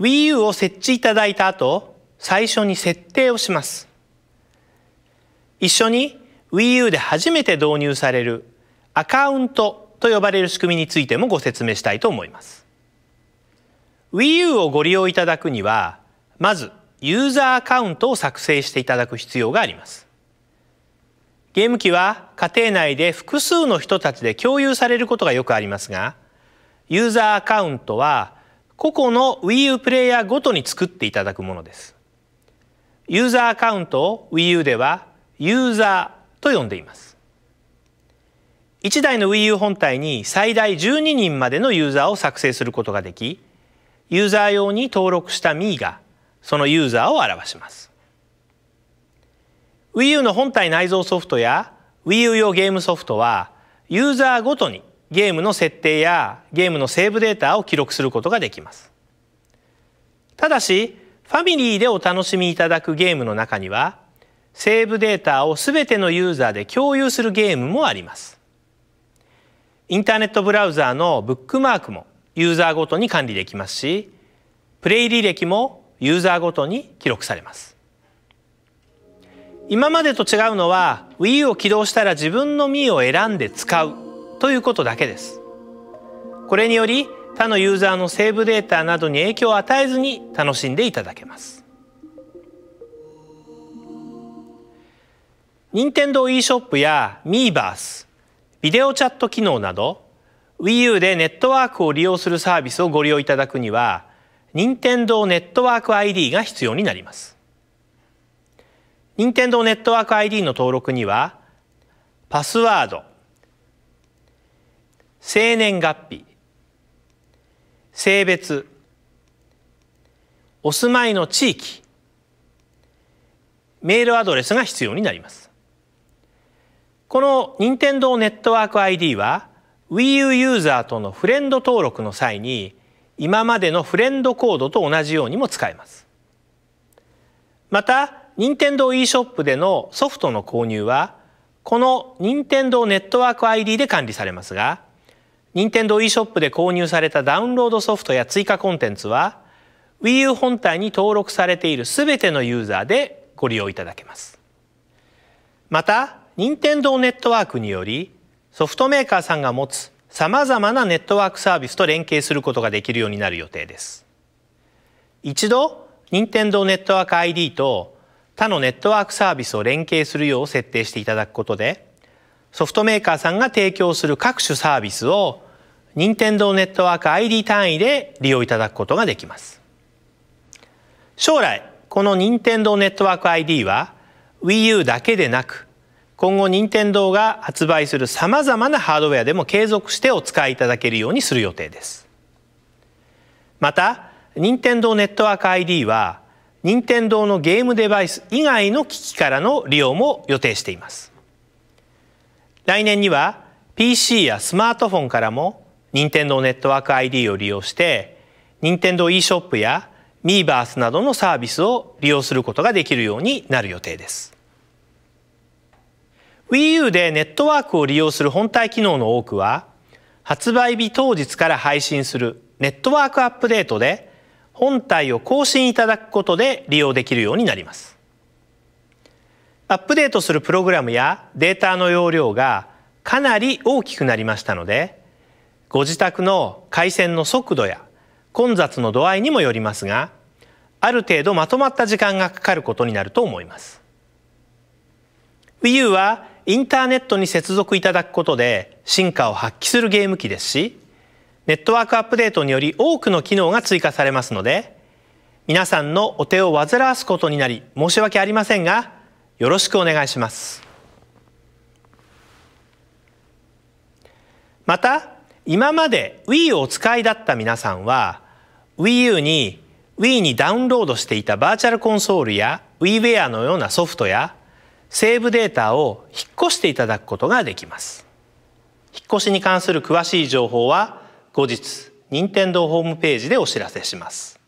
Wii U を設置いただいた後最初に設定をします。一緒に Wii U で初めて導入されるアカウントと呼ばれる仕組みについてもご説明したいと思います。Wii U をご利用いただくにはまずユーザーアカウントを作成していただく必要があります。ゲーム機は家庭内で複数の人たちで共有されることがよくありますがユーザーアカウントは個々の Wii U プレイヤーごとに作っていただくものです。ユーザーアカウントを Wii U ではユーザーと呼んでいます。1台の Wii U 本体に最大12人までのユーザーを作成することができユーザー用に登録した Me がそのユーザーを表します。Wii U の本体内蔵ソフトや Wii U 用ゲームソフトはユーザーごとにゲームの設定やゲームのセーブデータを記録することができます。ただしファミリーでお楽しみいただくゲームの中にはセーブデータをすべてのユーザーで共有するゲームもあります。インターネットブラウザーのブックマークもユーザーごとに管理できますしプレイ履歴もユーザーごとに記録されます。今までと違うのは Wii を起動したら自分の Mii を選んで使うということだけです。これにより他のユーザーのセーブデータなどに影響を与えずに楽しんでいただけます。任天堂 e ショップや Miiverse ビデオチャット機能など Wii U でネットワークを利用するサービスをご利用いただくには任天堂ネットワーク ID が必要になります。任天堂ネットワーク ID の登録にはパスワード生年月日性別お住まいの地域メールアドレスが必要になります。この任天堂ネットワーク ID は WiiU ユーザーとのフレンド登録の際に今までのフレンドコードと同じようにも使えます。また任天堂 e ショップでのソフトの購入はこの任天堂ネットワーク ID で管理されますが任天堂 e ショップで購入されたダウンロードソフトや追加コンテンツは Wii U 本体に登録されているすべてのユーザーでご利用いただけます。また任天堂ネットワークによりソフトメーカーさんが持つさまざまなネットワークサービスと連携することができるようになる予定です。一度任天堂ネットワーク ID と他のネットワークサービスを連携するよう設定していただくことでソフトメーカーさんが提供する各種サービスを任天堂ネットワーク ID 単位で利用いただくことができます。将来この任天堂ネットワーク ID は Wii U だけでなく今後任天堂が発売するさまざまなハードウェアでも継続してお使いいただけるようにする予定です。また任天堂ネットワーク ID は任天堂のゲームデバイス以外の機器からの利用も予定しています。来年には PC やスマートフォンからも任天堂ネットワーク ID を利用して任天堂 e ショップや Miiverse などのサービスを利用することができるようになる予定です。Wii U でネットワークを利用する本体機能の多くは発売日当日から配信するネットワークアップデートで本体を更新いただくことで利用できるようになります。アップデートするプログラムやデータの容量がかなり大きくなりましたのでご自宅の回線の速度や混雑の度合いにもよりますがある程度まとまった時間がかかることになると思います。Wii U はインターネットに接続いただくことで進化を発揮するゲーム機ですしネットワークアップデートにより多くの機能が追加されますので皆さんのお手を煩わすことになり申し訳ありませんがよろしくお願いします。また今まで Wii をお使いだった皆さんは WiiU に Wii にダウンロードしていたバーチャルコンソールや WiiWare のようなソフトやセーブデータを引っ越していただくことができます。引っ越しに関する詳しい情報は後日任天堂ホームページでお知らせします。